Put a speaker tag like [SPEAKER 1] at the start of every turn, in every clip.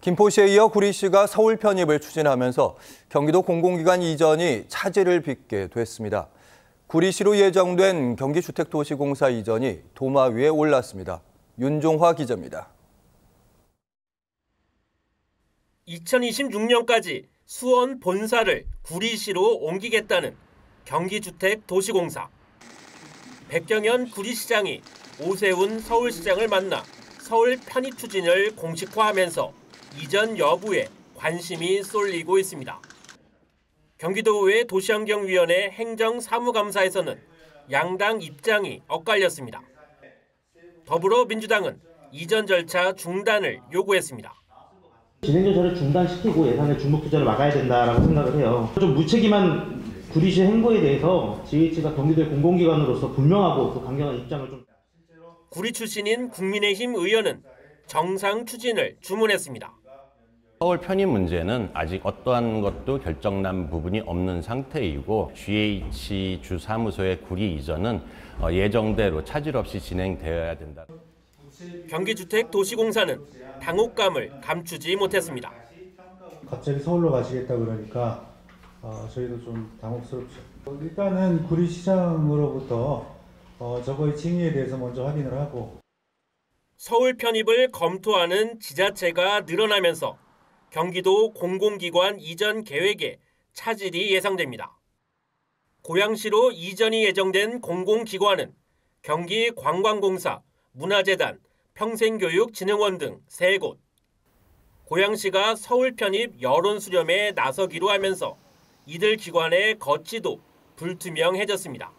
[SPEAKER 1] 김포시에 이어 구리시가 서울 편입을 추진하면서 경기도 공공기관 이전이 차질을 빚게 됐습니다. 구리시로 예정된 경기주택도시공사 이전이 도마 위에 올랐습니다. 윤종화 기자입니다.
[SPEAKER 2] 2026년까지 수원 본사를 구리시로 옮기겠다는 경기주택도시공사. 백경현 구리시장이 오세훈 서울시장을 만나 서울 편입 추진을 공식화하면서 이전 여부에 관심이 쏠리고 있습니다. 경기도의회 도시환경위원회 행정사무감사에서는 양당 입장이 엇갈렸습니다. 더불어민주당은 이전 절차 중단을 요구했습니다.
[SPEAKER 3] 진행 조절을 중단시키고 예산의 중복 투자를 막아야 된다라고 생각을 해요. 좀 무책임한 구리시 행보에 대해서 GH가 경기도의 공공기관으로서 분명하고 또 강경한 입장을 좀
[SPEAKER 2] 구리 출신인 국민의힘 의원은 정상 추진을 주문했습니다.
[SPEAKER 4] 서울 편입 문제는 아직 어떠한 것도 결정난 부분이 없는 상태이고 GH 주사무소의 구리 이전은 어, 예정대로 차질 없이 진행되어야 된다.
[SPEAKER 2] 경기주택도시공사는 당혹감을 감추지 못했습니다.
[SPEAKER 5] 갑자기 서울로 가시겠다 그러니까 어, 저희도 좀 당혹스럽죠. 어, 일단은 구리시장으로부터 어, 저거의 칭의에 대해서 먼저 확인을 하고
[SPEAKER 2] 서울 편입을 검토하는 지자체가 늘어나면서 경기도 공공기관 이전 계획에 차질이 예상됩니다. 고양시로 이전이 예정된 공공기관은 경기 관광공사, 문화재단, 평생교육진흥원 등 세 곳. 고양시가 서울 편입 여론 수렴에 나서기로 하면서 이들 기관의 거치도 불투명해졌습니다.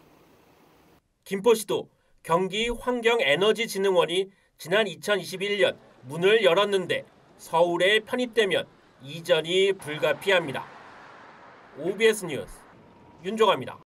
[SPEAKER 2] 김포시도 경기 환경에너지진흥원이 지난 2021년 문을 열었는데 서울에 편입되면 이전이 불가피합니다. OBS 뉴스 윤종아입니다.